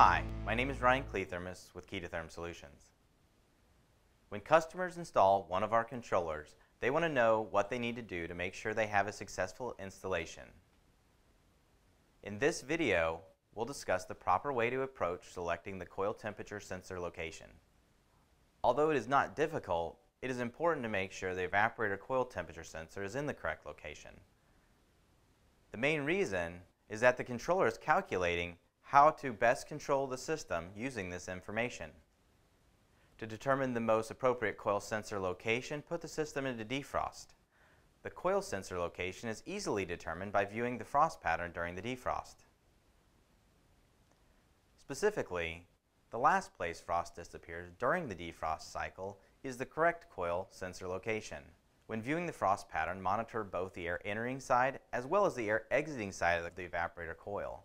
Hi, my name is Ryan Kliethermes with KE2 Therm Solutions. When customers install one of our controllers, they want to know what they need to do to make sure they have a successful installation. In this video, we'll discuss the proper way to approach selecting the coil temperature sensor location. Although it is not difficult, it is important to make sure the evaporator coil temperature sensor is in the correct location. The main reason is that the controller is calculating how to best control the system using this information. To determine the most appropriate coil sensor location, put the system into defrost. The coil sensor location is easily determined by viewing the frost pattern during the defrost. Specifically, the last place frost disappears during the defrost cycle is the correct coil sensor location. When viewing the frost pattern, monitor both the air entering side as well as the air exiting side of the evaporator coil.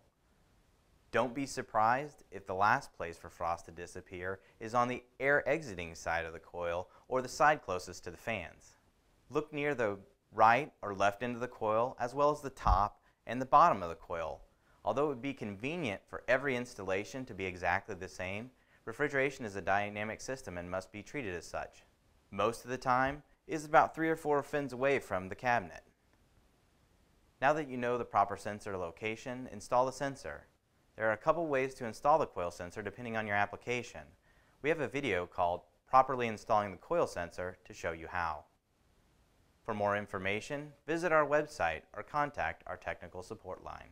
Don't be surprised if the last place for frost to disappear is on the air exiting side of the coil or the side closest to the fans. Look near the right or left end of the coil as well as the top and the bottom of the coil. Although it would be convenient for every installation to be exactly the same, refrigeration is a dynamic system and must be treated as such. Most of the time is about three or four fins away from the cabinet. Now that you know the proper sensor location, install the sensor. There are a couple ways to install the coil sensor depending on your application. We have a video called Properly Installing the Coil Sensor to show you how. For more information, visit our website or contact our technical support line.